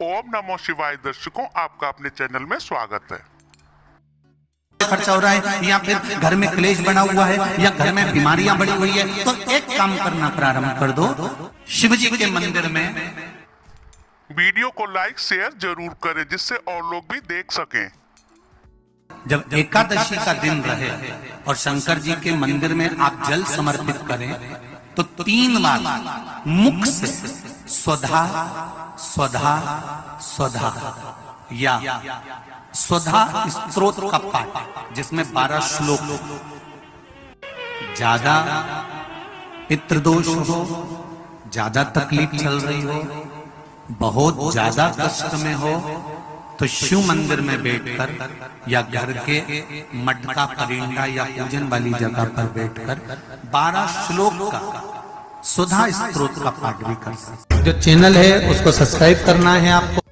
ओम नमो शिवाय दर्शकों आपका अपने चैनल में स्वागत है। खर्चा हो रहा है या फिर घर में क्लेश बना हुआ है या घर में बीमारियाँ बढ़ी हुई है तो एक काम करना प्रारंभ कर दो। शिव जी के मंदिर में। वीडियो को लाइक शेयर ज़रूर करें जिससे और लोग भी देख सकें। जब एकादशी का दिन रहे और शंकर जी के मंदिर में आप जल समर्पित करें तो तीन बार मुख से स्वधा स्वधा स्वधा। या स्वधा स्त्रोत का पाठ, जिसमें बारह श्लोक। ज़्यादा पितृदोष हो, ज़्यादा तकलीफ़ चल रही हो, बहुत ज़्यादा कष्ट में हो तो शिव मंदिर में बैठकर या घर के मठ का परिंडा या पूजन वाली जगह पर बैठकर बारह श्लोक का सुधा स्त्रोत का पाठ भी कर सकते जो चैनल है, उसको सब्सक्राइब करना है आपको।